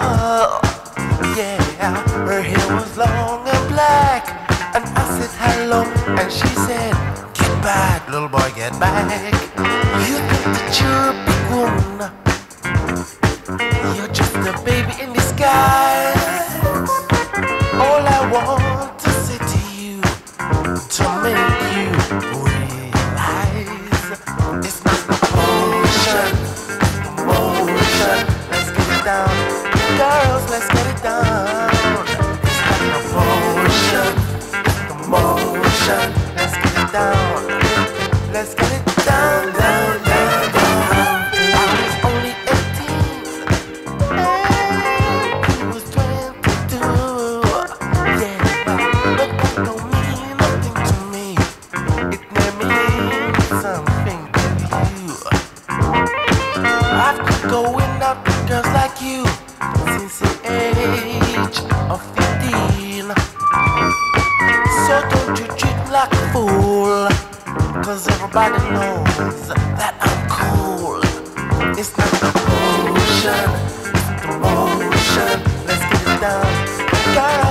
Oh, yeah. Her hair was long and black. And I said hello, and she said, Get back, little boy, get back. You got the you're a big one. going out with girls like you since the age of 15. So don't you treat me like a fool, cause everybody knows that I'm cool. It's not the motion, it's the motion. Let's get it down. girl.